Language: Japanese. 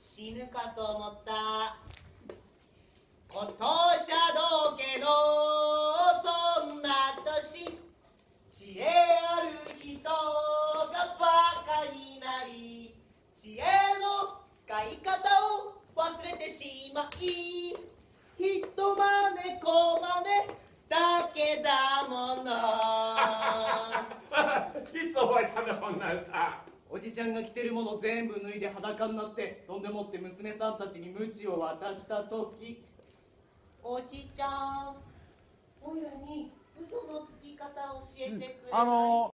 死ぬかと思った。お父者道家のそんな年知恵ある人がバカになり知恵の使い方を忘れてしまい。いつ覚えたんだそんな歌。おじちゃんが着てるもの全部脱いで裸になってそんでもって娘さんたちに鞭を渡した時。おじちゃんおいらに嘘のつき方教えてくれない、あの